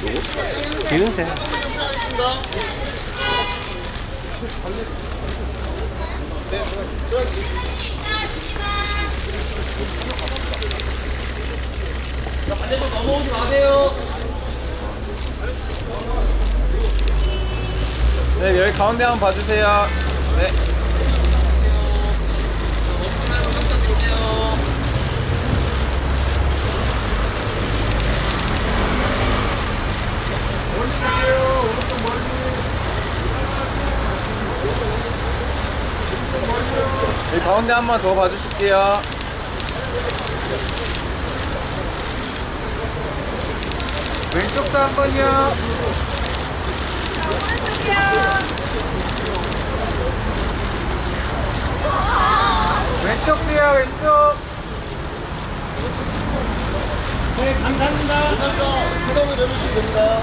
뒤는 돼. 반대쪽 넘어오지 마세요. 네, 여기 가운데 한번 봐주세요. 네. 여기 가운데 한 번 더 봐주실게요. 왼쪽도 한 번요. 왼쪽도요, 왼쪽. 네, 감사합니다. 감사합니다. 계단을 내려주시면 됩니다.